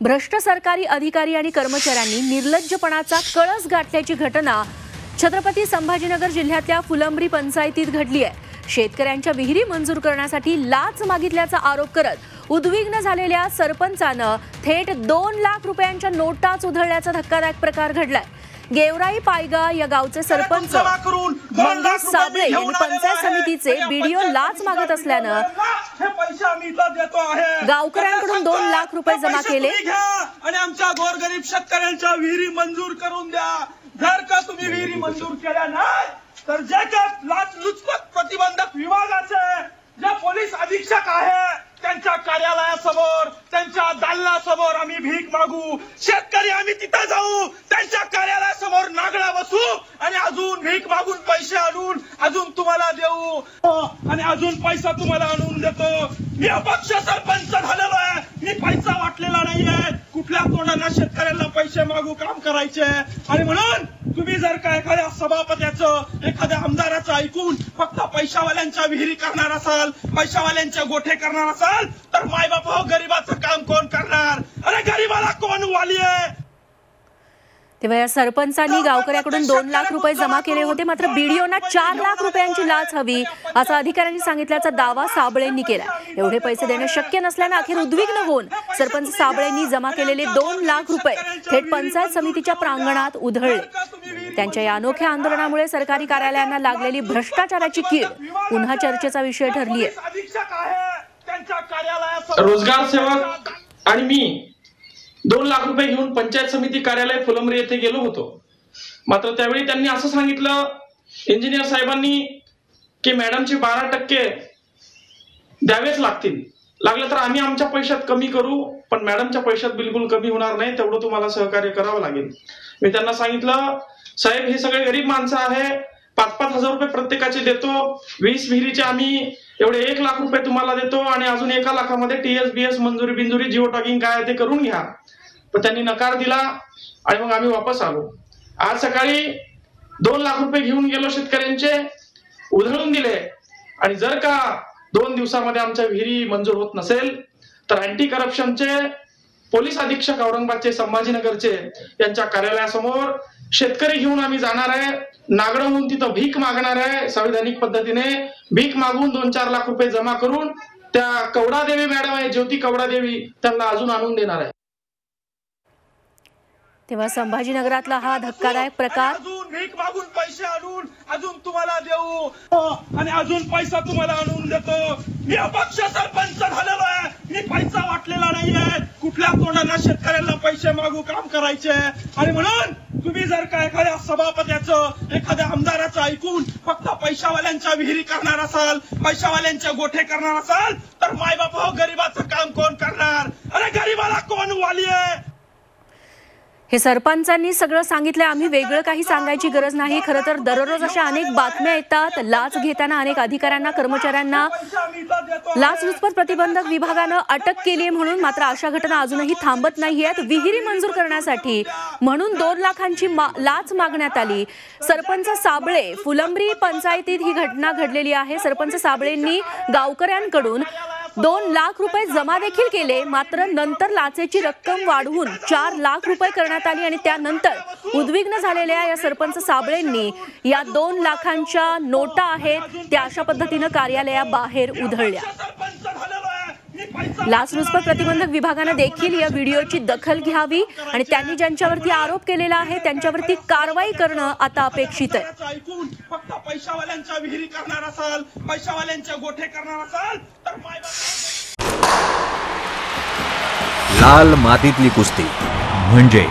भ्रष्ट सरकारी अधिकारी आणि कर्मचाऱ्यांनी निर्लज्जपणाचा कळस गाठल्याची घटना छत्रपती संभाजीनगर जिल्ह्यातल्या फुलंब्री पंचायतीत घडली आहे. शेतकऱ्यांच्या विहिरी मंजूर करण्यासाठी लाच मागितल्याचा आरोप करत उद्विग्न झालेल्या सरपंचानं थेट दोन लाख रुपयांच्या नोटाच उधळल्याचा धक्कादायक प्रकार घडलाय. गेवराई पायगा या गावचे सरपंच मंगेश साबळे यांनी पंचायत समितीचे बीडीओ लाच मागत असल्यानं हे पैसे आम्ही देतो आहे. गावकऱ्यांकडून दोन लाख रुपये जमा केले. आणि आमच्या गोरगरीब शेतकऱ्यांच्या विहिरी मंजूर करून द्या. जर का तुम्ही विहिरी मंजूर केल्या नाही तर जे का लाच लुचपत प्रतिबंधक विभागाचे जे पोलीस अधीक्षक आहे त्यांच्या कार्यालयासमोर त्यांच्या दालनासमोर आम्ही भीक मागू. शेतकरी आम्ही तिथं जाऊ त्यांच्या कार्यालयासमोर नागळा बसू आणि अजून भीक मागून पैसे आणून अजून तुम्हाला देऊ. आणि अजून पैसा तुम्हाला आणून देतो. मी अपक्ष सरपंच झालेलो आहे. मी पैसा वाटलेला नाहीये. कुठल्या तोंडाला शेतकऱ्यांना पैसे मागू काम करायचे? आणि म्हणून तुम्ही जर का एखाद्या सभापत्याचं एखाद्या आमदाराचं ऐकून फक्त पैशावाल्यांच्या विहिरी करणार असाल पैशावाल्यांच्या गोठे करणार असाल तर मायबाप हो गरीबाचं काम कोण करणार अरे गरीबाला कोण वाली आहे तेव्हा या सरपंचांनी गावकऱ्याकडून दोन लाख रुपये जमा केले होते मात्र बीडीओना चार लाख रुपयांची लाच हवी असा अधिकाऱ्यांनी सांगितल्याचा दावा साबळेंनी केला एवढे पैसे देणे शक्य नसल्यानं अखेर उद्विग्न होऊन सरपंच साबळेंनी जमा केलेले दोन लाख रुपये थेट पंचायत समितीच्या प्रांगणात उधळले. त्यांच्या या अनोख्या आंदोलनामुळे सरकारी कार्यालयांना लागलेली भ्रष्टाचाराची कीड पुन्हा चर्चेचा विषय ठरली आहे रोजगार सेवक आणि मी दोन लाख रुपये घेऊन पंचायत समिती कार्यालय फुलंब्री येथे गेलो होतो. मात्र त्यावेळी त्यांनी असं सांगितलं इंजिनियर साहेबांनी की मॅडमचे बारा टक्के द्यावेच लागतील. लागलं तर आम्ही आमच्या पैशात कमी करू पण मॅडमच्या पैशात बिलकुल कमी होणार नाही तेवढं तुम्हाला सहकार्य करावं लागेल. मी त्यांना सांगितलं साहेब हे सगळे गरीब माणसं आहे पाच पाच हजार रुपये प्रत्येकाचे देतो. वीस विहिरीचे आम्ही एवढे एक लाख रुपये तुम्हाला देतो आणि अजून एका लाखामध्ये टीएस बीएस मंजुरी बिंजुरी जिओ टॉकिंग काय ते करून घ्या. पण त्यांनी नकार दिला आणि मग आम्ही वापस आलो. आज सकाळी दोन लाख रुपये घेऊन गेलो शेतकऱ्यांचे उधळून दिले. आणि जर का दोन दिवसामध्ये आमच्या विहिरी मंजूर होत नसेल तर अँटी करप्शनचे पोलीस अधीक्षक औरंगाबादचे संभाजीनगरचे यांच्या कार्यालयासमोर शेतकरी घेऊन आम्ही जाणार आहे. नागडं होऊन तिथं भीक मागणार आहे. संविधानिक पद्धतीने भीक मागून दोन चार लाख रुपये जमा करून त्या कवडादेवी मॅडम आहे ज्योती कवडादेवी त्यांना अजून आणून देणार आहे. तेव्हा संभाजीनगरातला हा धक्कादायक प्रकार. अजून भीक मागून पैसे आणून अजून तुम्हाला देऊ. आणि अजून पैसा तुम्हाला आणून देतो. मी अपक्ष सरपंच झालेलो आहे. मी पैसा वाटलेला नाहीये. कुठल्या तोंडाला शेतकऱ्यांना पैसे मागू काम करायचे? आणि म्हणून तुम्ही जर का एखाद्या सभापत्याचं एखाद्या आमदाराचं ऐकून फक्त पैशावाल्यांच्या विहिरी करणार असाल पैशावाल्यांच्या गोठे करणार असाल तर मायबाप हो गरीबाचं काम कोण करणार? अरे गरीबाला कोण वाली आहे? हे सरपंचांनी सगळं सांगितलं आम्ही वेगळं काही सांगायची गरज नाही. खरं तर दररोज अशा अनेक बातम्या येतात. लाच घेताना अनेक अधिकाऱ्यांना कर्मचाऱ्यांना लाचलुचपत प्रतिबंधक विभागानं अटक केली आहे म्हणून मात्र अशा घटना अजूनही थांबत नाही आहेत विहिरी मंजूर करण्यासाठी म्हणून दोन लाखांची मा- लाच मागण्यात आली. सरपंच साबळे फुलंब्री पंचायतीत ही घटना घडलेली आहे. सरपंच साबळेंनी गावकऱ्यांकडून दोन लाख रुपये जमा देखील केले मात्र नंतर लाचेची रक्कम वाढवून चार लाख रुपये करण्यात आली आणि त्यानंतर उद्विग्न झालेल्या या सरपंच साबळेंनी या दोन लाखांच्या नोटा आहेत त्या अशा पद्धतीनं कार्यालयाबाहेर उधळल्या सरपंच झालेलो आहे मी पैसा लाचलुचपत प्रतिबंधक विभागानं देखील या व्हिडिओची दखल घ्यावी आणि त्यांनी ज्यांच्यावरती आरोप केलेला आहे त्यांच्यावरती कारवाई करणं आता अपेक्षित आहे. ऐकून फक्त पैशावाल्यांच्या विहिरी करणार असाल पैशावाल्यांच्या गोठे करणार असाल तर मायबाप लाल मातीतली कुस्ती. म्हणजे